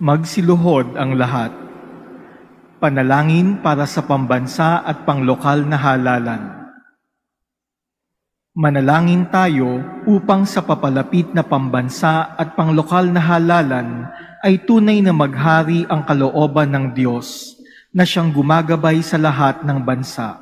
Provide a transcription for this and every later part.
Magsiluhod ang lahat. Panalangin para sa pambansa at panglokal na halalan. Manalangin tayo upang sa papalapit na pambansa at panglokal na halalan ay tunay na maghari ang kalooban ng Diyos na siyang gumagabay sa lahat ng bansa.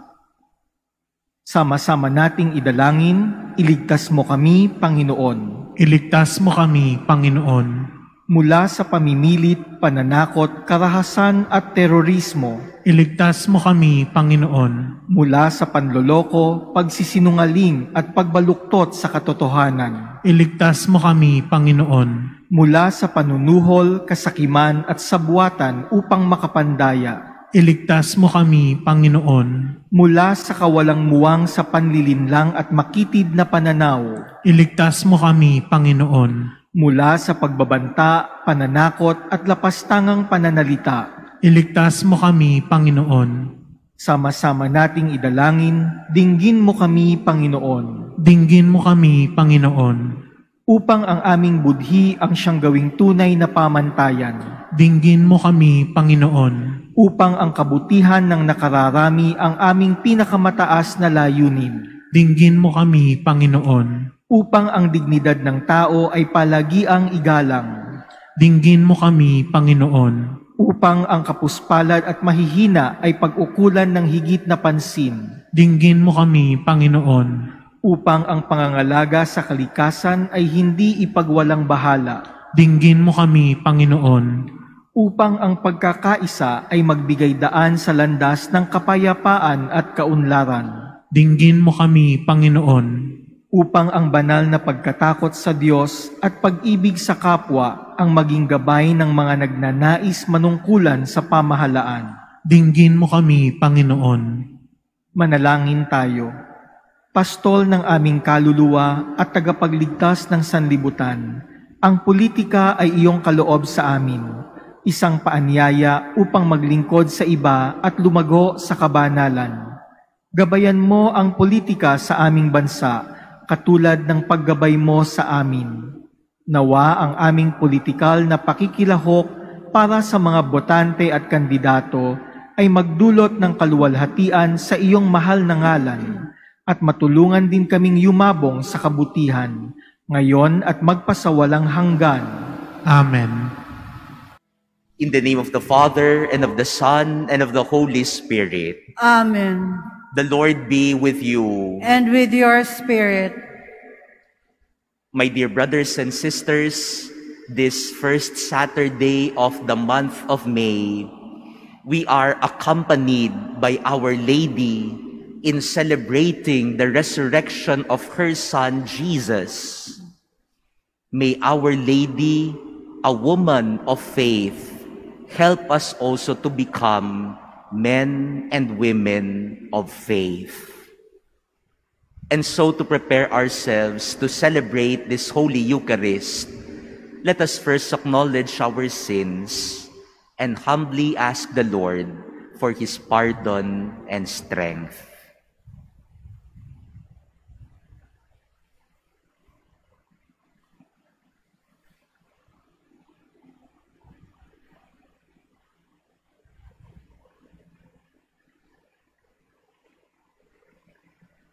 Sama-sama nating idalangin, iligtas mo kami, Panginoon, Iligtas mo kami, Panginoon. Mula sa pamimilit, pananakot, karahasan at terorismo, Iligtas mo kami, Panginoon. mula sa panloloko, pagsisinungaling at pagbaluktot sa katotohanan, Iligtas mo kami, Panginoon. mula sa panunuhol, kasakiman at sabwatan upang makapandaya, Iligtas mo kami, Panginoon. mula sa kawalang muwang sa panlilinlang at makitid na pananaw, Iligtas mo kami, Panginoon. Mula sa pagbabanta, pananakot at lapastangang pananalita, Iligtas mo kami, Panginoon. Sama-sama nating idalangin, dinggin mo kami, Panginoon, Dinggin mo kami, Panginoon. upang ang aming budhi ang siyang gawing tunay na pamantayan, Dinggin mo kami, Panginoon. upang ang kabutihan ng nakararami ang aming pinakamataas na layunin, Dinggin mo kami, Panginoon. Upang ang dignidad ng tao ay palagiang igalang, Dinggin mo kami, Panginoon. upang ang kapuspalad at mahihina ay pag-ukulan ng higit na pansin, Dinggin mo kami, Panginoon. upang ang pangangalaga sa kalikasan ay hindi ipagwalang bahala, Dinggin mo kami, Panginoon. upang ang pagkakaisa ay magbigay daan sa landas ng kapayapaan at kaunlaran, Dinggin mo kami, Panginoon. Upang ang banal na pagkatakot sa Diyos at pag-ibig sa kapwa ang maging gabay ng mga nagnanais manungkulan sa pamahalaan. Dinggin mo kami, Panginoon. Manalangin tayo. Pastol ng aming kaluluwa at tagapagligtas ng sanlibutan, ang politika ay iyong kaloob sa amin, isang paanyaya upang maglingkod sa iba at lumago sa kabanalan. Gabayan mo ang politika sa aming bansa, katulad ng paggabay mo sa amin. Nawa ang aming politikal na pakikilahok para sa mga botante at kandidato ay magdulot ng kaluwalhatian sa iyong mahal na ngalan at matulungan din kaming yumabong sa kabutihan ngayon at magpasawalang hanggan. Amen. In the name of the Father, and of the Son, and of the Holy Spirit. Amen. The Lord be with you. And with your spirit. My dear brothers and sisters, this first Saturday of the month of May, we are accompanied by Our Lady in celebrating the resurrection of her Son, Jesus. May Our Lady, a woman of faith, help us also to become men and women of faith. And so, to prepare ourselves to celebrate this Holy Eucharist, let us first acknowledge our sins and humbly ask the Lord for His pardon and strength.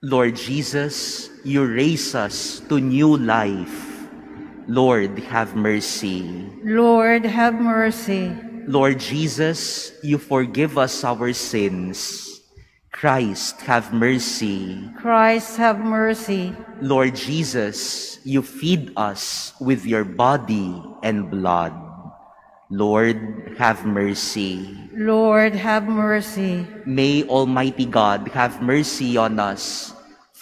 Lord Jesus, you raise us to new life. Lord, have mercy. Lord, have mercy. Lord Jesus, you forgive us our sins. Christ, have mercy. Christ, have mercy. Lord Jesus, you feed us with your body and blood. Lord, have mercy. Lord, have mercy. May Almighty God have mercy on us,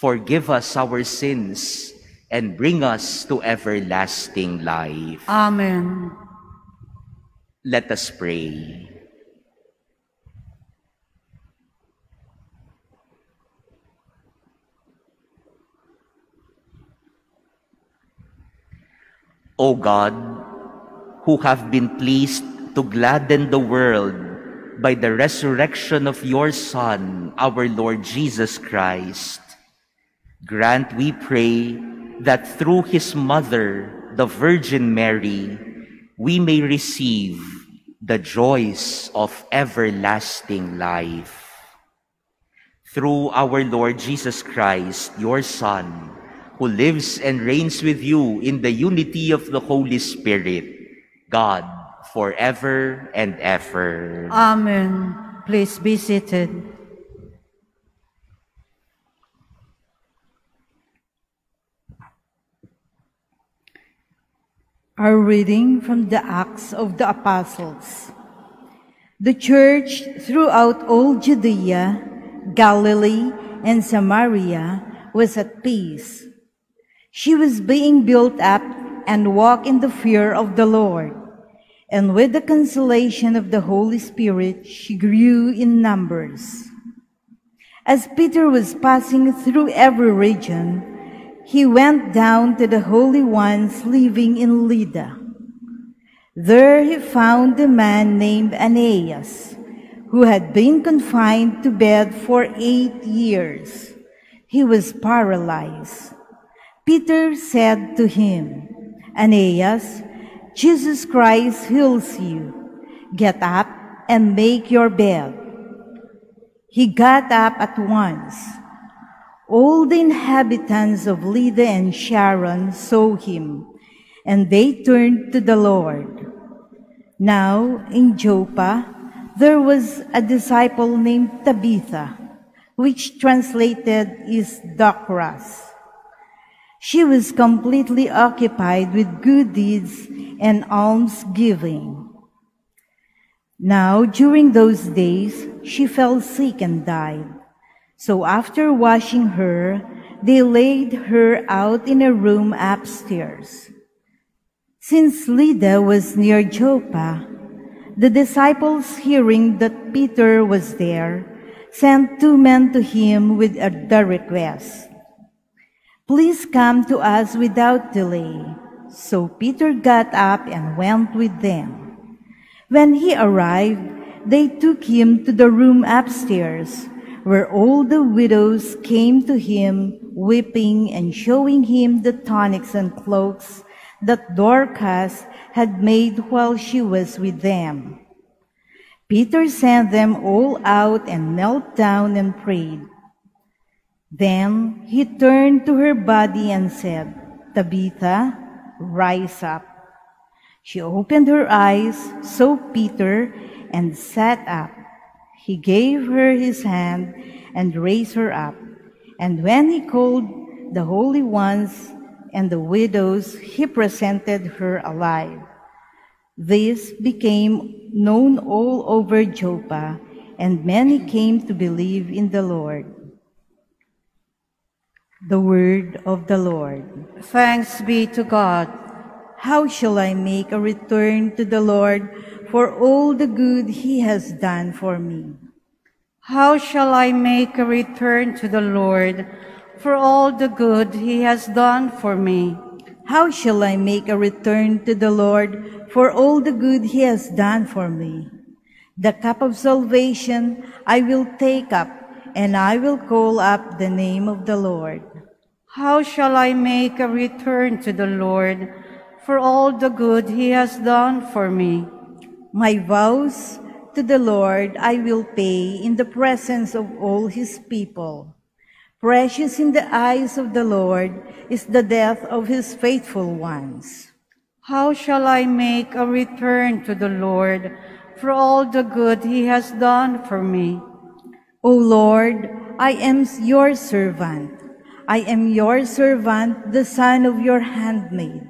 forgive us our sins, and bring us to everlasting life. Amen. Let us pray. O God, who have been pleased to gladden the world by the resurrection of your Son, our Lord Jesus Christ, grant, we pray, that through his mother, the Virgin Mary, we may receive the joys of everlasting life. Through our Lord Jesus Christ, your Son, who lives and reigns with you in the unity of the Holy Spirit, God, forever and ever. Amen. Please be seated. Our reading from the Acts of the Apostles. The church throughout all Judea, Galilee, and Samaria was at peace. She was being built up and walked in the fear of the Lord. And with the consolation of the Holy Spirit, she grew in numbers. As Peter was passing through every region, he went down to the holy ones living in Lydda. There he found a man named Aeneas, who had been confined to bed for eight years. He was paralyzed. Peter said to him, Aeneas, Jesus Christ heals you. Get up and make your bed. He got up at once. All the inhabitants of Lydda and Sharon saw him, and they turned to the Lord. Now, in Joppa, there was a disciple named Tabitha, which translated is Dorcas. She was completely occupied with good deeds and almsgiving. Now, during those days, she fell sick and died. So after washing her, they laid her out in a room upstairs. Since Lydda was near Joppa, the disciples hearing that Peter was there, sent two men to him with the request, Please come to us without delay. So Peter got up and went with them. When he arrived, they took him to the room upstairs where all the widows came to him weeping and showing him the tunics and cloaks that Dorcas had made while she was with them. Peter sent them all out and knelt down and prayed. Then he turned to her body and said, Tabitha, rise up. She opened her eyes, saw Peter, and sat up. He gave her his hand and raised her up. And when he called the holy ones and the widows, he presented her alive. This became known all over Joppa, and many came to believe in the Lord. The word of the Lord. Thanks be to God. How shall I make a return to the Lord for all the good he has done for me? How shall I make a return to the Lord for all the good he has done for me? How shall I make a return to the Lord for all the good he has done for me? The cup of salvation I will take up, and I will call up the name of the Lord. How shall I make a return to the Lord for all the good he has done for me. My vows to the Lord I will pay in the presence of all his people. Precious in the eyes of the Lord is the death of his faithful ones. How shall I make a return to the Lord for all the good he has done for me? O Lord, I am your servant. I am your servant, the son of your handmaid.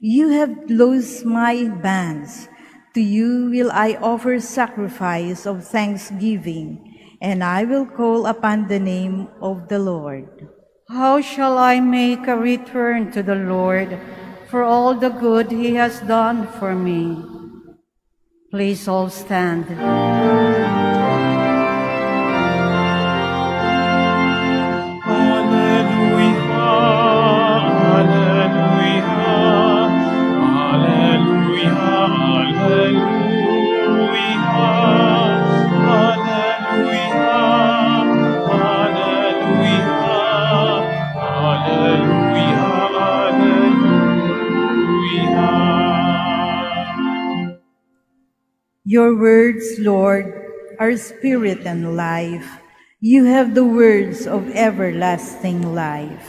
You have loosed my bands. To you will I offer sacrifice of thanksgiving, and I will call upon the name of the Lord. How shall I make a return to the Lord for all the good he has done for me? Please all stand. Your words, Lord, are spirit and life. You have the words of everlasting life.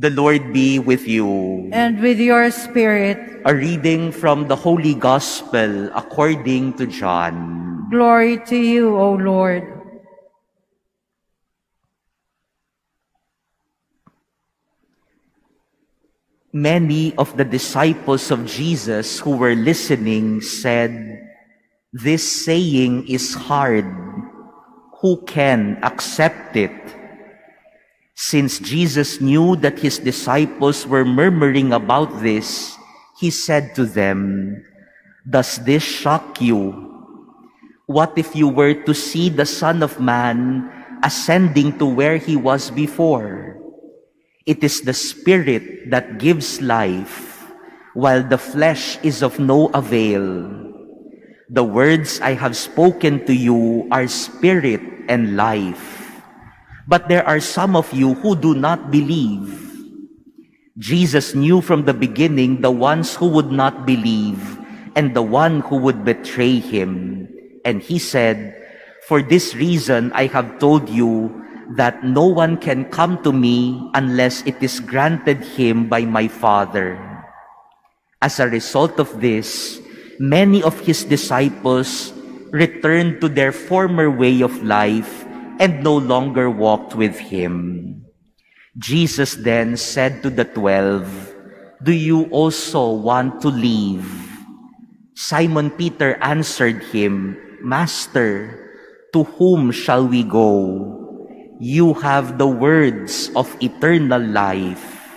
The Lord be with you. And with your spirit, A reading from the Holy Gospel according to John. glory to you, O Lord. Many of the disciples of Jesus who were listening said, This saying is hard. Who can accept it? Since Jesus knew that his disciples were murmuring about this, he said to them, Does this shock you? What if you were to see the Son of Man ascending to where he was before? It is the Spirit that gives life, while the flesh is of no avail. The words I have spoken to you are spirit and life. But there are some of you who do not believe. Jesus knew from the beginning the ones who would not believe and the one who would betray him. And he said, For this reason I have told you that no one can come to me unless it is granted him by my Father. As a result of this, many of his disciples returned to their former way of life and no longer walked with him. Jesus then said to the twelve, Do you also want to leave? Simon Peter answered him, Master, to whom shall we go? You have the words of eternal life.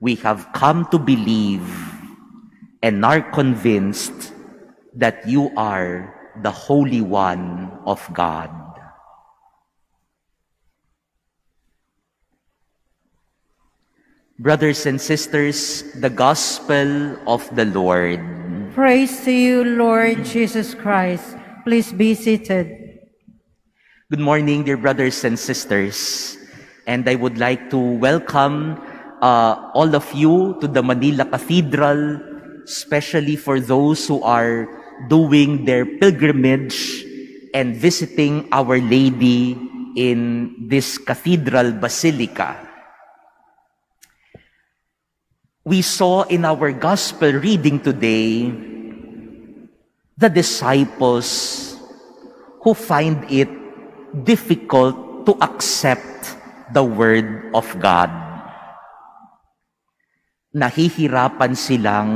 We have come to believe and are convinced that you are the Holy One of God. Brothers and sisters, the Gospel of the Lord. Praise to you, Lord Jesus Christ. Please be seated. Good morning, dear brothers and sisters. And I would like to welcome uh, all of you to the Manila Cathedral, especially for those who are doing their pilgrimage and visiting Our Lady in this cathedral basilica. We saw in our gospel reading today the disciples who find it difficult to accept the Word of God. Nahihirapan silang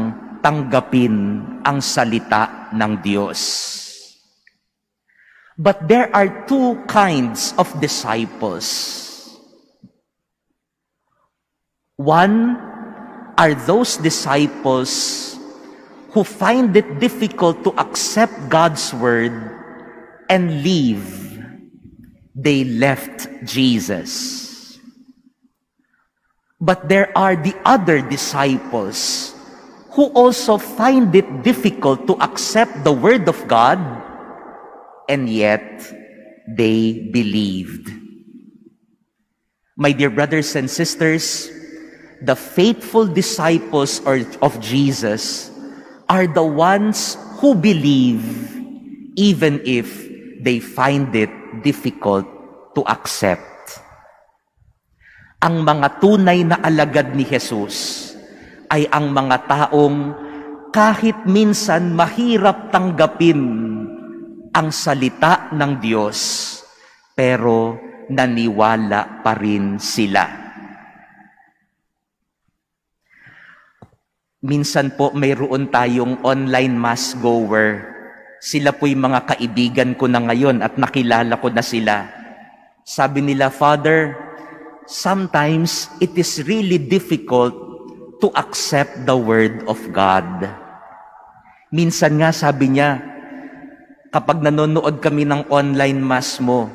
tanggapin ang salita ng Diyos. But there are two kinds of disciples. One are those disciples who find it difficult to accept God's word and leave. They left Jesus. But there are the other disciples who also find it difficult to accept the word of God and yet they believed. My dear brothers and sisters, the faithful disciples of Jesus are the ones who believe even if they find it difficult to accept. Ang mga tunay na alagad ni Jesus ay ang mga taong kahit minsan mahirap tanggapin ang salita ng Diyos, pero naniwala pa rin sila. Minsan po mayroon tayong online mass goer. Sila po'y mga kaibigan ko na ngayon at nakilala ko na sila. Sabi nila, Father, sometimes it is really difficult to accept the Word of God. Minsan nga sabi niya, Kapag nanonood kami ng online mass mo,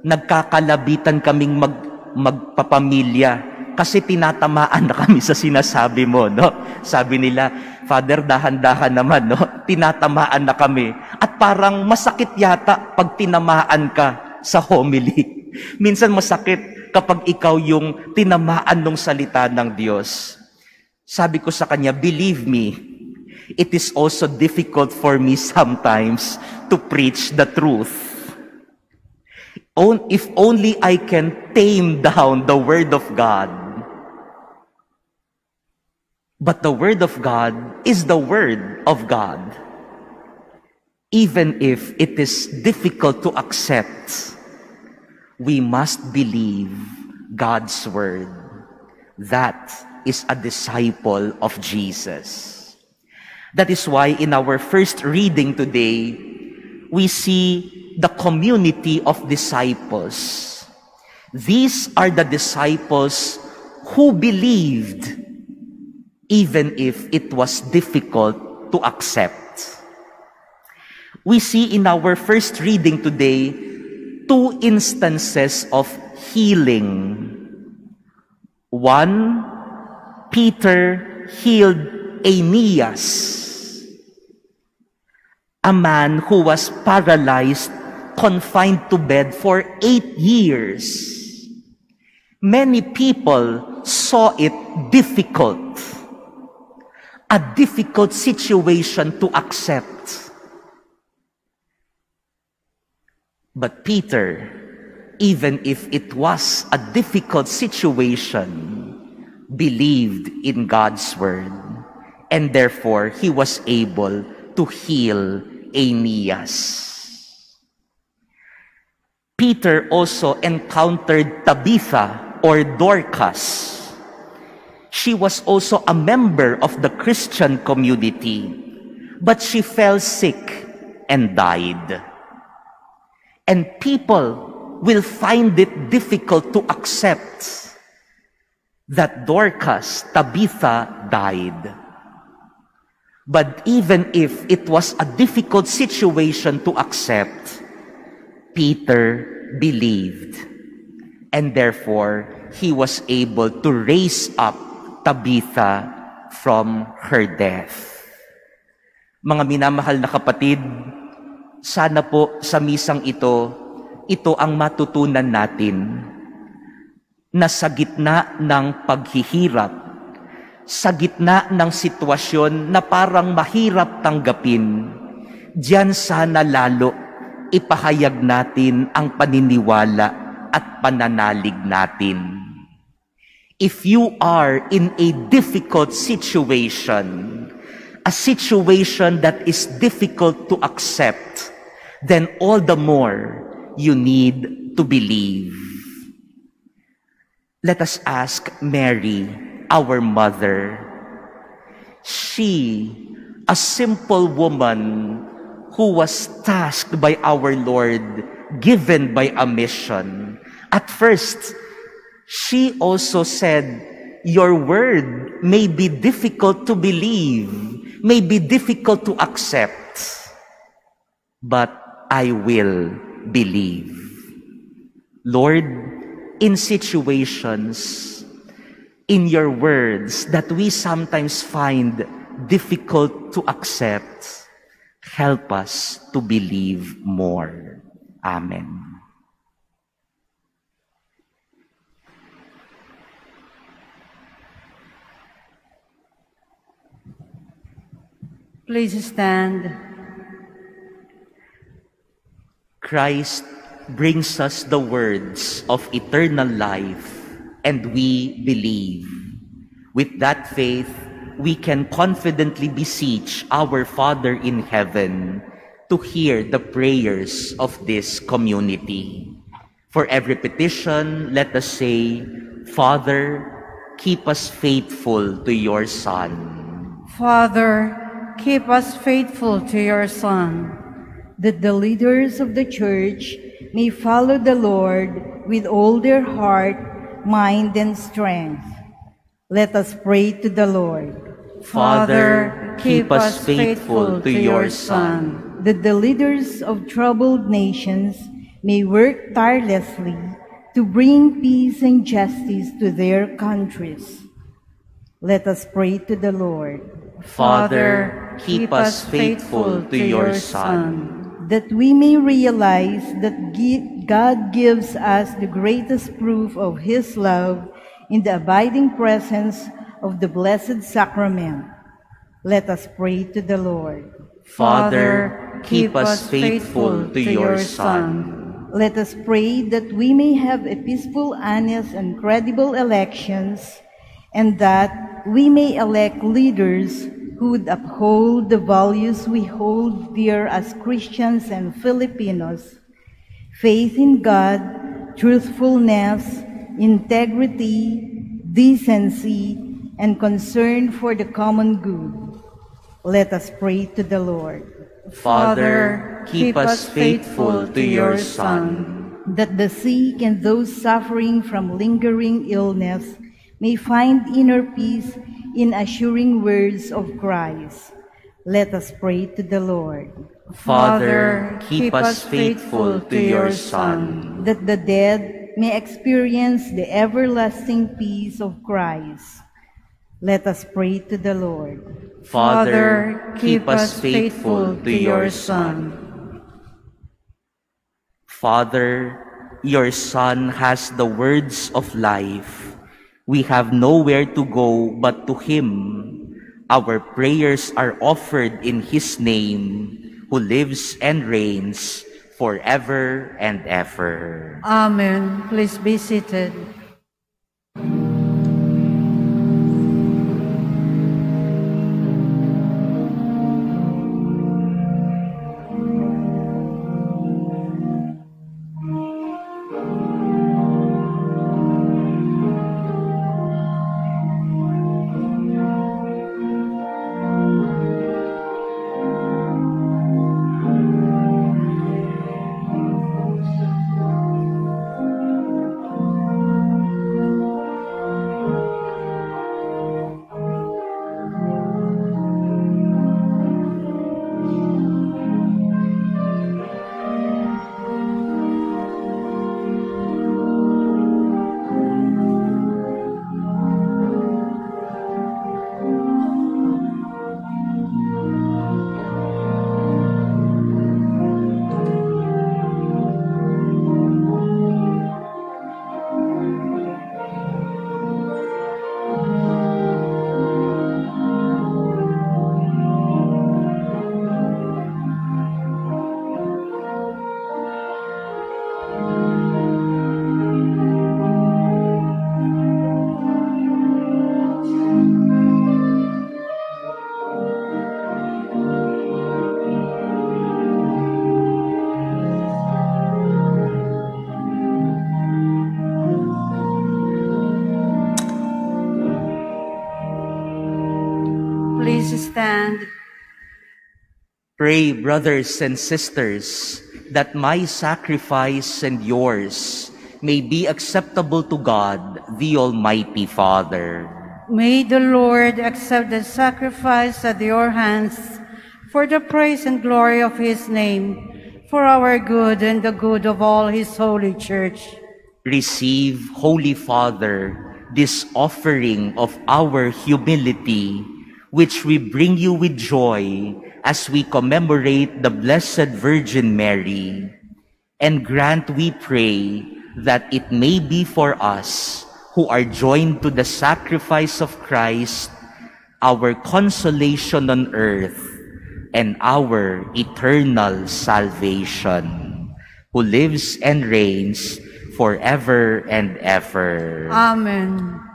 nagkakalabitan kaming mag, magpapamilya kasi tinatamaan na kami sa sinasabi mo, no? Sabi nila, Father, dahan-dahan naman, no? Tinatamaan na kami. At parang masakit yata pag tinamaan ka sa homily. Minsan masakit kapag ikaw yung tinamaan ng salita ng Diyos. Sabi ko sa kanya, believe me, it is also difficult for me sometimes to preach the truth. If only I can tame down the Word of God. But the Word of God is the Word of God. Even if it is difficult to accept, we must believe God's Word. That is a disciple of Jesus. That is why in our first reading today, we see the community of disciples. These are the disciples who believed even if it was difficult to accept. We see in our first reading today two instances of healing. One, Peter healed Aeneas, a man who was paralyzed confined to bed for eight years. Many people saw it difficult, a difficult situation to accept. But Peter, even if it was a difficult situation, believed in God's word, and therefore he was able to heal Aeneas. Peter also encountered Tabitha or Dorcas. She was also a member of the Christian community, but she fell sick and died. And people will find it difficult to accept that Dorcas, Tabitha, died. But even if it was a difficult situation to accept, Peter believed. And therefore, he was able to raise up Tabitha from her death. Mga minamahal na kapatid, sana po sa misang ito, ito ang matutunan natin na sa gitna ng paghihirap, sa gitna ng sitwasyon na parang mahirap tanggapin, diyan sana lalo ipahayag natin ang paniniwala at pananalig natin. If you are in a difficult situation, a situation that is difficult to accept, then all the more you need to believe. Let us ask Mary, our mother. She, a simple woman who was tasked by our Lord, given by a mission. At first, she also said, Your word may be difficult to believe, may be difficult to accept, but I will believe. Lord, in situations, in your words that we sometimes find difficult to accept, Help us to believe more. Amen. Please stand. Christ brings us the words of eternal life, and we believe. With that faith, we can confidently beseech our Father in heaven to hear the prayers of this community. For every petition, let us say, Father, keep us faithful to your Son. Father, keep us faithful to your Son, that the leaders of the Church may follow the Lord with all their heart, mind, and strength. Let us pray to the Lord. Father, keep us faithful to your Son, that the leaders of troubled nations may work tirelessly to bring peace and justice to their countries. Let us pray to the Lord. Father, keep us faithful to your Son, that we may realize that God gives us the greatest proof of His love in the abiding presence of the Blessed Sacrament. Let us pray to the Lord. Father, keep us faithful to your Son. Let us pray that we may have a peaceful, honest, and credible elections, and that we may elect leaders who would uphold the values we hold dear as Christians and Filipinos faith in God, truthfulness, integrity, decency, and concern for the common good. Let us pray to the Lord. Father, keep us faithful to your Son, that the sick and those suffering from lingering illness may find inner peace in assuring words of Christ. Let us pray to the Lord. Father, keep us faithful to your Son, that the dead may experience the everlasting peace of Christ. Let us pray to the Lord. Father, keep us faithful to your Son. Father, your Son has the words of life. We have nowhere to go but to Him. Our prayers are offered in His name, who lives and reigns forever and ever. Amen. Please be seated. Pray, brothers and sisters, that my sacrifice and yours may be acceptable to God, the Almighty Father. May the Lord accept the sacrifice at your hands for the praise and glory of his name, for our good and the good of all his holy church. Receive, Holy Father, this offering of our humility, which we bring you with joy as we commemorate the Blessed Virgin Mary. And grant, we pray, that it may be for us who are joined to the sacrifice of Christ, our consolation on earth, and our eternal salvation, who lives and reigns forever and ever. Amen.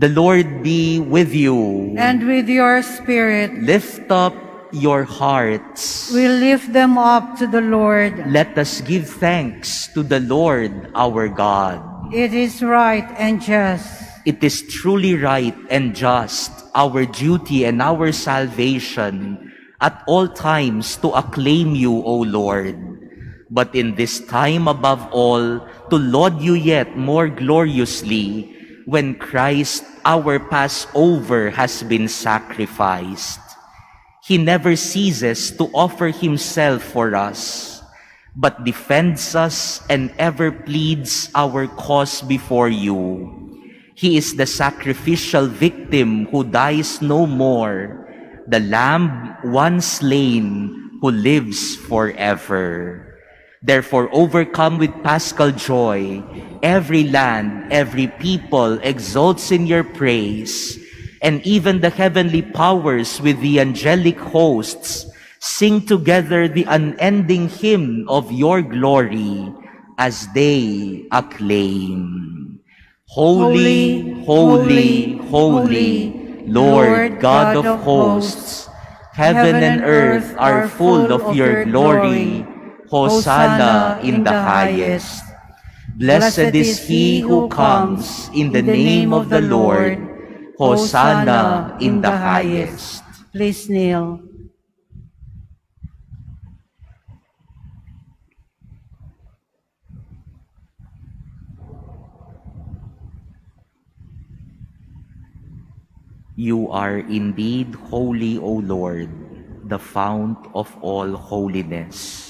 The Lord be with you. And with your spirit, Lift up your hearts. we lift them up to the Lord. Let us give thanks to the Lord our God. It is right and just. It is truly right and just, our duty and our salvation, at all times to acclaim you, O Lord. But in this time above all, to laud you yet more gloriously, when Christ, our Passover, has been sacrificed. He never ceases to offer himself for us, but defends us and ever pleads our cause before you. He is the sacrificial victim who dies no more, the lamb once slain who lives forever. Therefore, overcome with paschal joy, every land, every people exults in your praise, and even the heavenly powers with the angelic hosts sing together the unending hymn of your glory as they acclaim. Holy, holy, holy, Lord God of hosts, heaven and earth are full of your glory. Hosanna in the highest. Blessed is he who comes in the name of the Lord. Hosanna in the highest. Please kneel. You are indeed holy, O Lord, the fount of all holiness.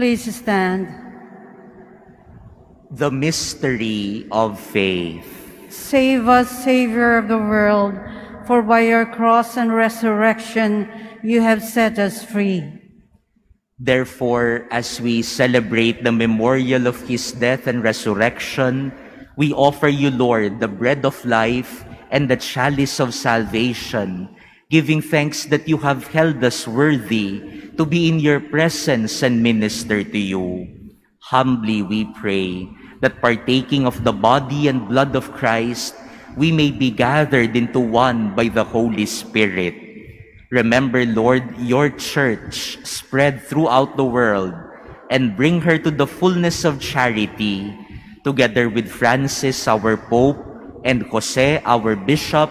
Please stand. The mystery of faith. Save us, Savior of the world, for by your cross and resurrection you have set us free. Therefore, as we celebrate the memorial of his death and resurrection, we offer you, Lord, the bread of life and the chalice of salvation, giving thanks that you have held us worthy to be in your presence and minister to you. Humbly we pray that partaking of the body and blood of Christ, we may be gathered into one by the Holy Spirit. Remember, Lord, your church spread throughout the world and bring her to the fullness of charity, together with Francis, our Pope, and Jose, our Bishop,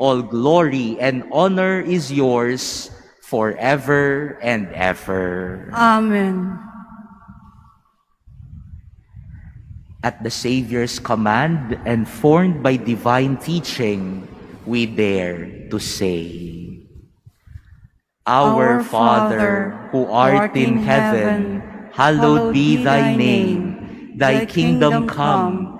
all glory and honor is yours forever and ever. Amen. At the Savior's command and formed by divine teaching, we dare to say, Our Father, who art in heaven, hallowed be thy name. Thy kingdom come,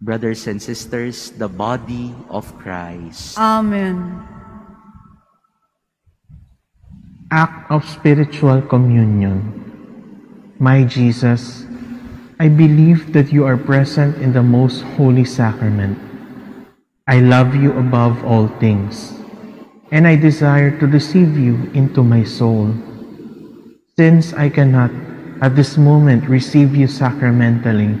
Brothers and sisters, the body of Christ. Amen. Act of spiritual communion. My Jesus, I believe that you are present in the most holy sacrament. I love you above all things, and I desire to receive you into my soul. Since I cannot at this moment receive you sacramentally,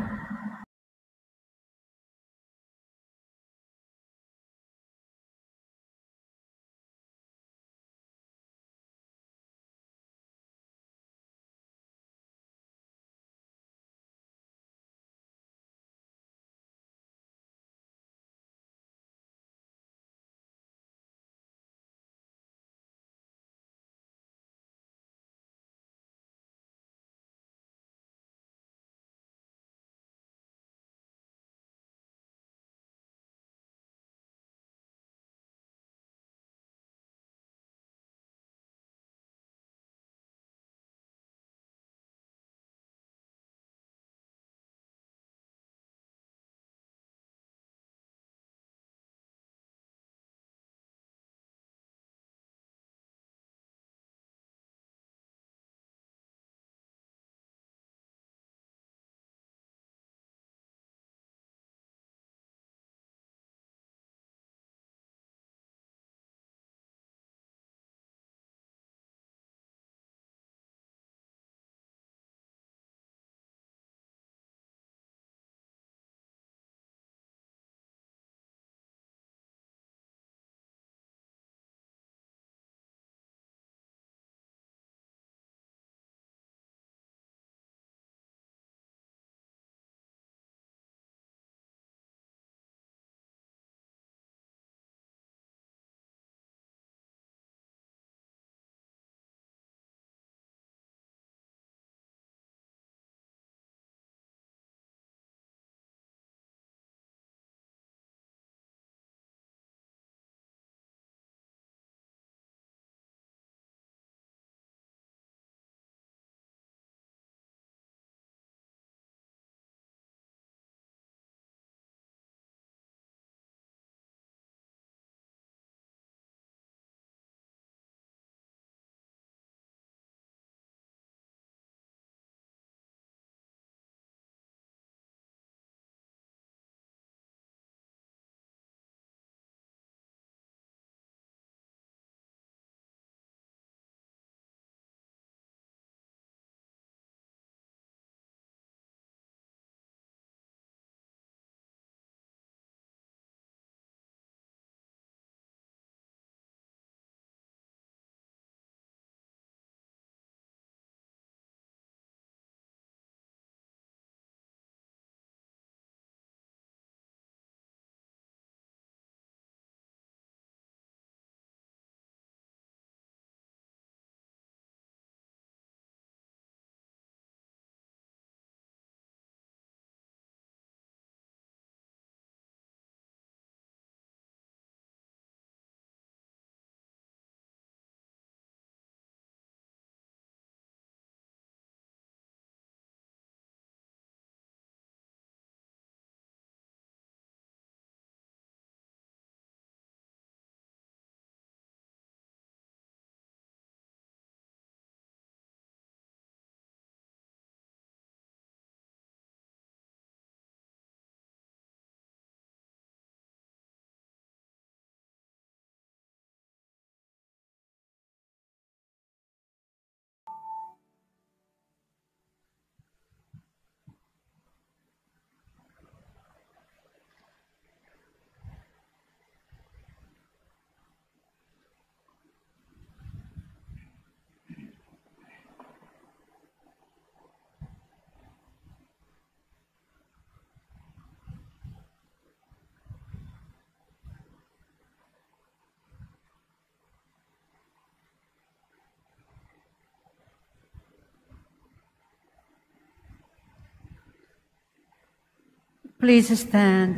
Please stand.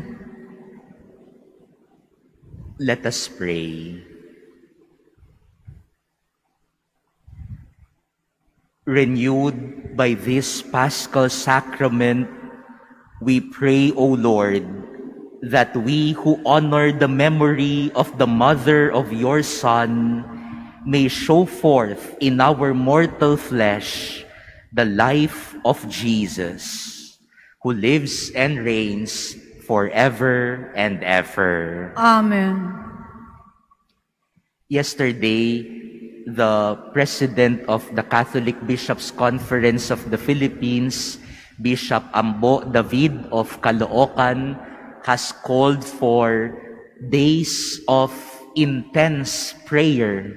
Let us pray. Renewed by this paschal sacrament, we pray, O Lord, that we who honor the memory of the mother of your Son may show forth in our mortal flesh the life of Jesus, who lives and reigns forever and ever. Amen. Yesterday, the president of the Catholic Bishops' Conference of the Philippines, Bishop Ambo David of Caloocan, has called for days of intense prayer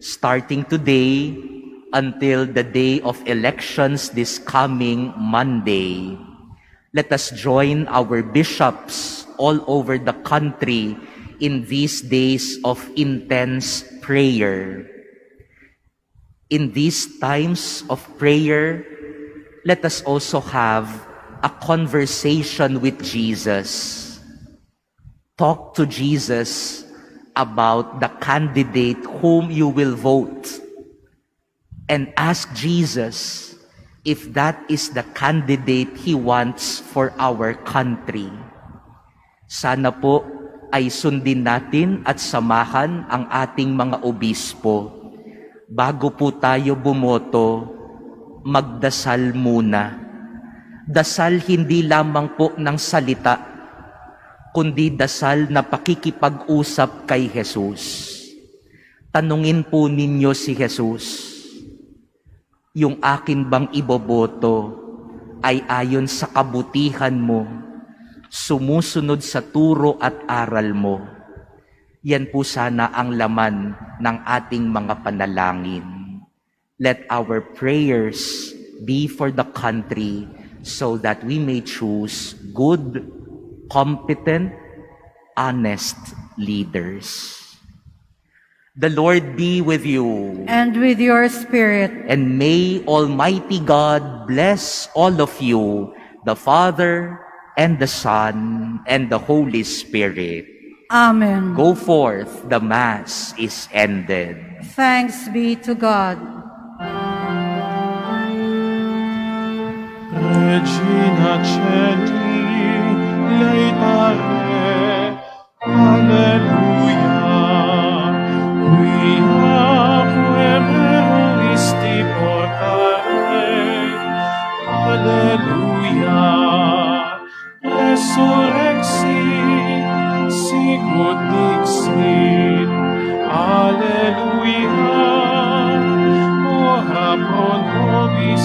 starting today until the day of elections this coming Monday. Let us join our bishops all over the country in these days of intense prayer. In these times of prayer, let us also have a conversation with Jesus. Talk to Jesus about the candidate whom you will vote. And ask Jesus if that is the candidate He wants for our country. Sana po ay sundin natin at samahan ang ating mga obispo bago po tayo bumoto, magdasal muna. Dasal hindi lamang po ng salita, kundi dasal na pakikipag-usap kay Jesus. Tanungin po ninyo si Jesus, yung akin bang iboboto ay ayon sa kabutihan mo, sumusunod sa turo at aral mo yan po sana ang laman ng ating mga panalangin. Let our prayers be for the country so that we may choose good, competent, honest leaders. The Lord be with you. And with your spirit. And may Almighty God bless all of you, the Father and the Son and the Holy Spirit. Amen. Go forth, the Mass is ended. Thanks be to God. Regina Caeli, Laetare, Alleluia. Alleluia, resurrexit, sicut dixit, Alleluia, ora pro nobis